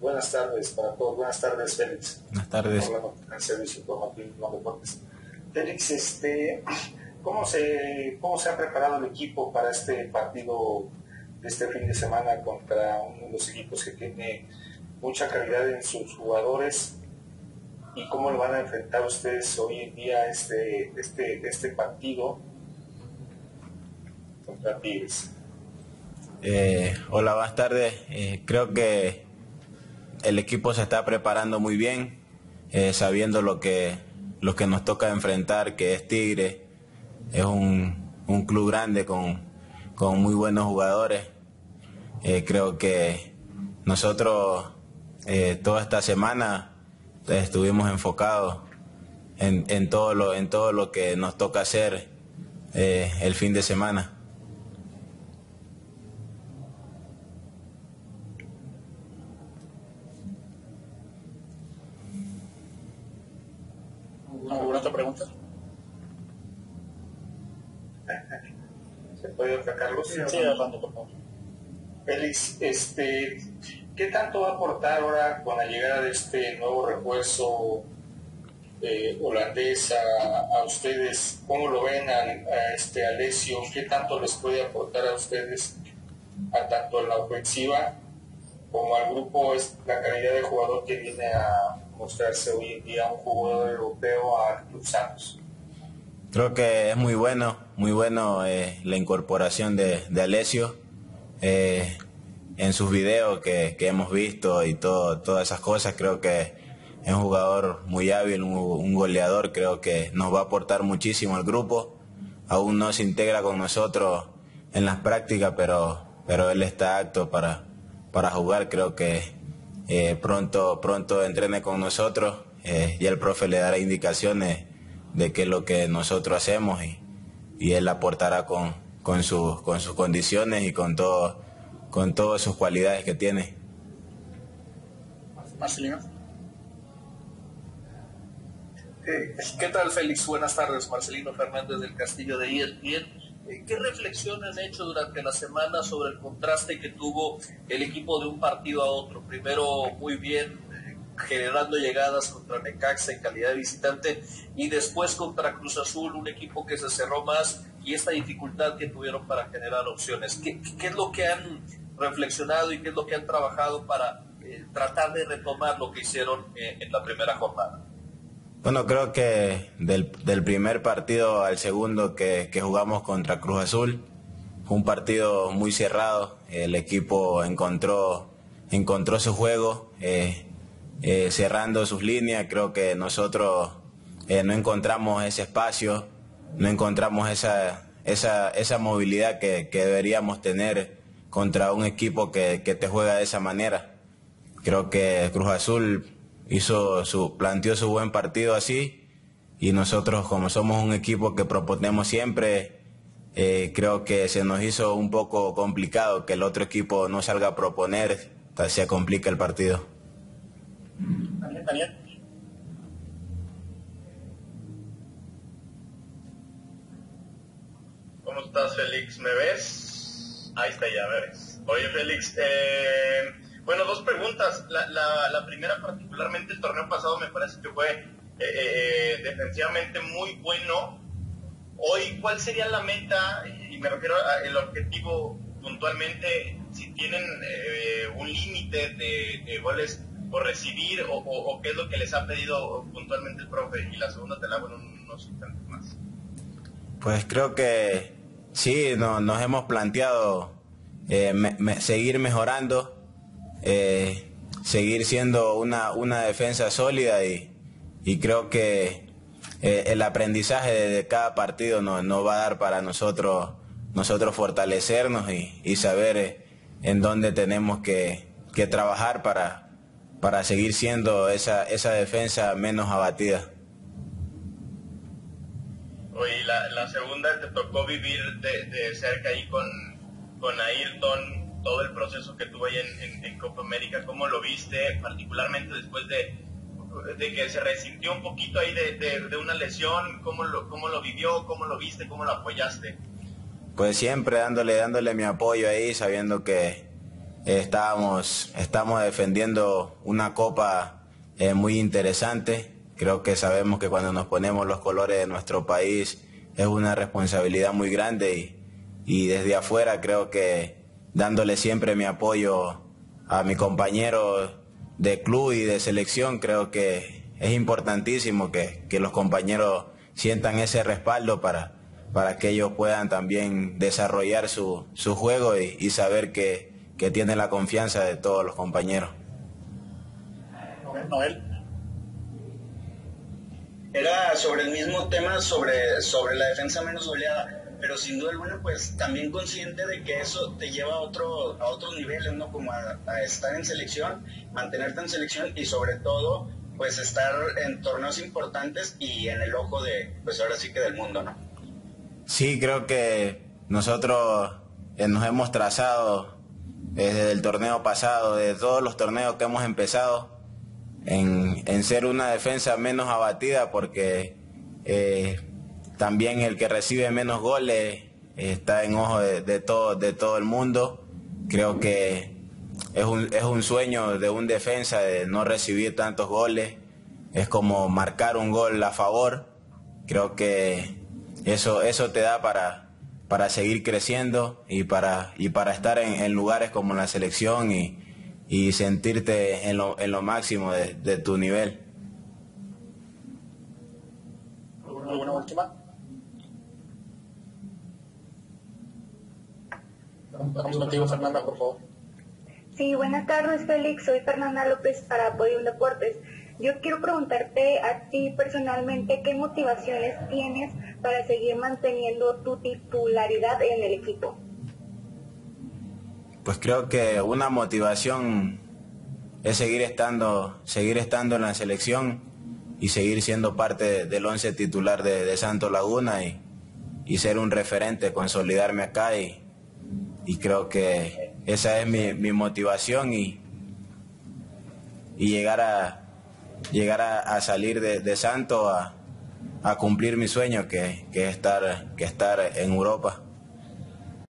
buenas tardes para todos. Buenas tardes, Félix. Buenas tardes. El servicio informativo. Félix, este, ¿cómo se, ¿cómo se ha preparado el equipo para este partido de este fin de semana contra uno de los equipos que tiene mucha calidad en sus jugadores? ¿Y cómo lo van a enfrentar ustedes hoy en día este, este, este partido contra Tigres? Eh, hola, buenas tardes. Eh, creo que el equipo se está preparando muy bien, eh, sabiendo lo que, que nos toca enfrentar, que es Tigre. Es un, un club grande con, con, muy buenos jugadores. creo que nosotros toda esta semana estuvimos enfocados en, en, todo lo, en todo lo que nos toca hacer el fin de semana. ¿Alguna otra pregunta? ¿Se puede otra, Carlos? Sí, adelante, por favor. Félix, este, ¿qué tanto va a aportar ahora con la llegada de este nuevo refuerzo eh, holandés a, ustedes? ¿Cómo lo ven a, este Alessio? ¿Qué tanto les puede aportar a ustedes, a tanto en la ofensiva como al grupo, es la calidad de jugador que viene a mostrarse hoy en día un jugador europeo a Club Santos. Creo que es muy bueno, muy bueno eh, la incorporación de, de Alessio. Eh, en sus videos que, hemos visto y todo, todas esas cosas, creo que es un jugador muy hábil, un, goleador, creo que nos va a aportar muchísimo al grupo. Aún no se integra con nosotros en las prácticas, pero, pero él está apto para, para jugar, creo que eh, pronto, pronto entrene con nosotros eh, y el profe le dará indicaciones de qué es lo que nosotros hacemos y, él aportará con, con, sus, con sus condiciones y con, todo, con todas sus cualidades que tiene. Marcelino. ¿Qué tal, Félix? Buenas tardes. Marcelino Fernández del Castillo de ESPN. Eh, ¿Qué reflexión han hecho durante la semana sobre el contraste que tuvo el equipo de un partido a otro? Primero, muy bien, eh, generando llegadas contra Necaxa en calidad de visitante y después contra Cruz Azul, un equipo que se cerró más y esta dificultad que tuvieron para generar opciones. ¿Qué, es lo que han reflexionado y qué es lo que han trabajado para eh, tratar de retomar lo que hicieron en la primera jornada? Bueno, creo que del, primer partido al segundo que, jugamos contra Cruz Azul, un partido muy cerrado. El equipo encontró, encontró su juego, eh, eh, cerrando sus líneas. Creo que nosotros eh, no encontramos ese espacio, no encontramos esa, esa, esa movilidad que, deberíamos tener contra un equipo que, que te juega de esa manera. Creo que Cruz Azul hizo su, planteó su buen partido así y nosotros como somos un equipo que proponemos siempre, eh, creo que se nos hizo un poco complicado que el otro equipo no salga a proponer, se complica el partido. ¿Cómo estás, Félix? ¿Me ves? Ahí está, ya me ves. Oye, Félix, eh, bueno, dos preguntas. La, primera, particularmente el torneo pasado, me parece que fue eh, eh, eh, defensivamente muy bueno. Hoy, ¿cuál sería la meta? Y me refiero al objetivo puntualmente, si tienen un límite de, goles por recibir o, qué es lo que les ha pedido puntualmente el profe. Y la segunda te la hago en unos instantes más. Pues creo que sí, nos hemos planteado seguir mejorando eh, seguir siendo una, una defensa sólida y, y creo que eh, el aprendizaje de, cada partido no va a dar para nosotros, nosotros fortalecernos y, y saber eh, en dónde tenemos que, que trabajar para, para seguir siendo esa, esa defensa menos abatida. Oye, la, la segunda te tocó vivir de, de cerca ahí con, con Ayrton todo el proceso que tuve ahí en, Copa América, ¿cómo lo viste? Particularmente después de, que se resintió un poquito ahí de, una lesión, ¿cómo lo, ¿cómo lo vivió? ¿Cómo lo viste? ¿Cómo lo apoyaste? Pues siempre dándole, dándole mi apoyo ahí, sabiendo que, Estamos, estamos defendiendo una copa eh, muy interesante. Creo que sabemos que cuando nos ponemos los colores de nuestro país es una responsabilidad muy grande y desde afuera creo que dándole siempre mi apoyo a mi compañero de club y de selección, creo que es importantísimo que, que los compañeros sientan ese respaldo para, para que ellos puedan también desarrollar su, su juego y, saber que, que tiene la confianza de todos los compañeros. Era sobre el mismo tema, sobre, sobre la defensa menos goleada, pero sin duda alguna, pues también consciente de que eso te lleva a, otro, a otros niveles, ¿no? Como a, a estar en selección, mantenerte en selección y sobre todo, pues estar en torneos importantes y en el ojo de, pues ahora sí que del mundo, ¿no? Sí, creo que nosotros eh, nos hemos trazado desde el torneo pasado, de todos los torneos que hemos empezado, en, en ser una defensa menos abatida porque eh, también el que recibe menos goles está en ojo de, todo, de todo el mundo. Creo que es un, es un sueño de un defensa de no recibir tantos goles. Es como marcar un gol a favor. Creo que eso, eso te da para, para seguir creciendo y para, y para estar en, en lugares como la selección y, y sentirte en lo, en lo máximo de, de tu nivel. ¿Alguna última? Vamos contigo, Fernanda, por favor. Sí, buenas tardes, Félix. Soy Fernanda López para Podium Deportes. Yo quiero preguntarte a ti personalmente qué motivaciones tienes para seguir manteniendo tu titularidad en el equipo. Pues creo que una motivación es seguir estando, seguir estando en la selección y seguir siendo parte del once titular de, de Santo Laguna y, ser un referente, consolidarme acá y, creo que esa es mi, motivación y, llegar a llegar a, salir de, Santo a, a, cumplir mi sueño que, que, estar, que estar en Europa.